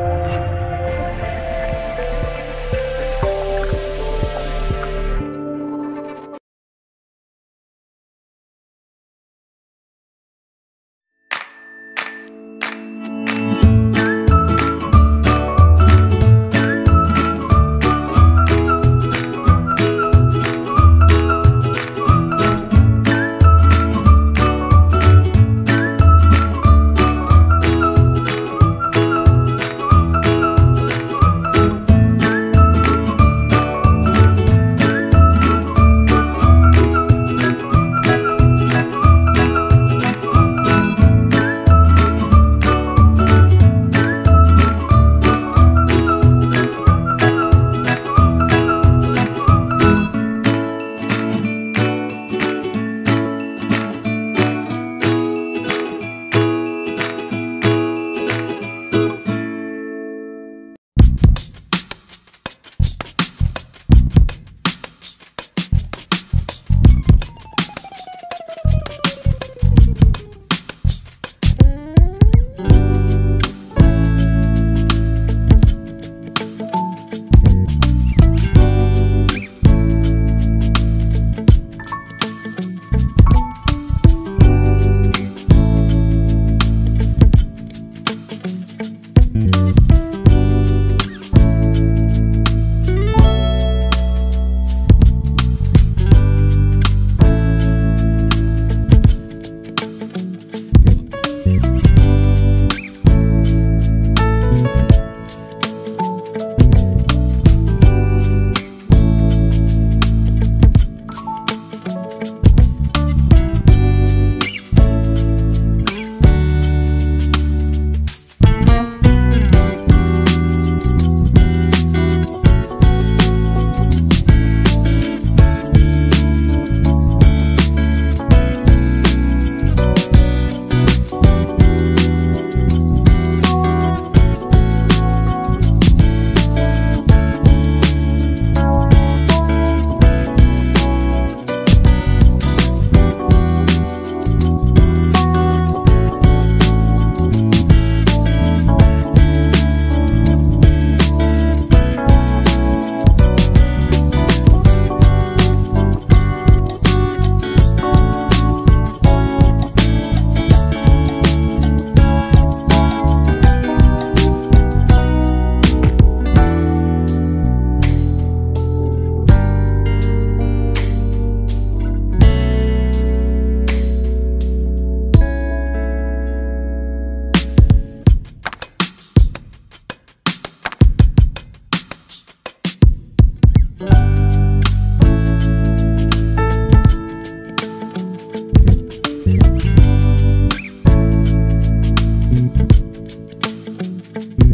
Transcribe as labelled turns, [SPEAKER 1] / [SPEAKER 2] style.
[SPEAKER 1] Bye. you